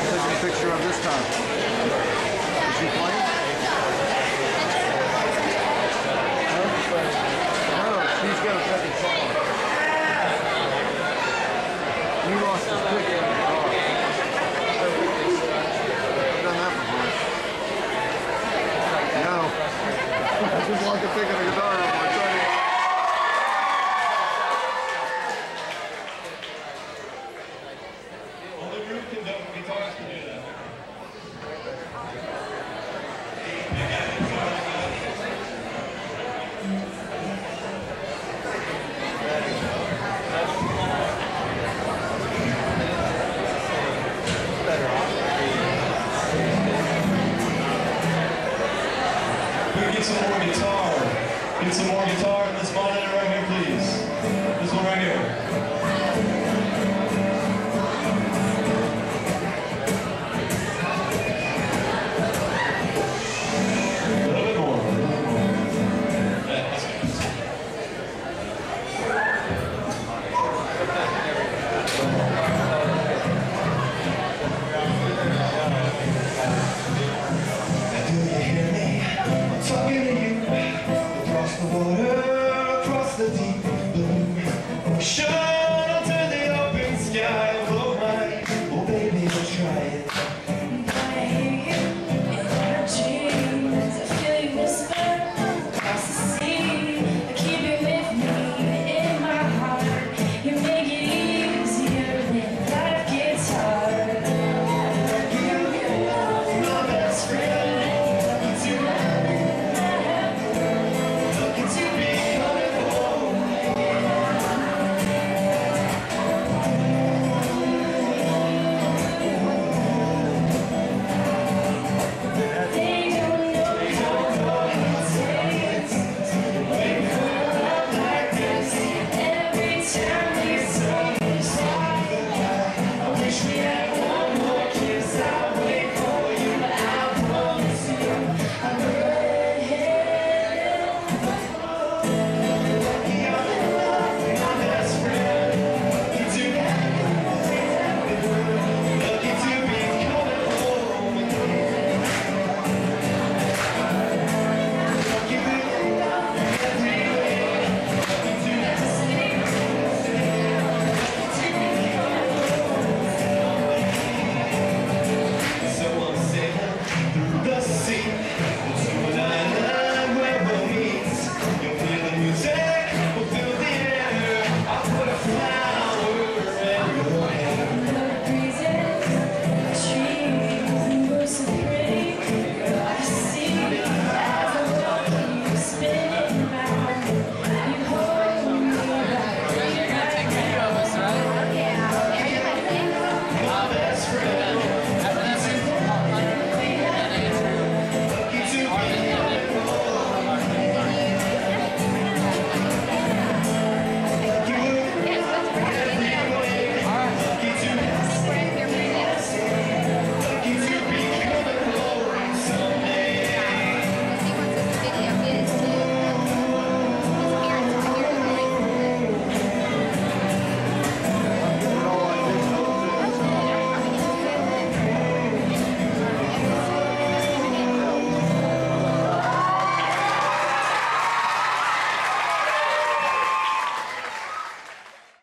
take a picture of this time. Is she playing? Get some more guitar. Get some more guitar in this moment. Show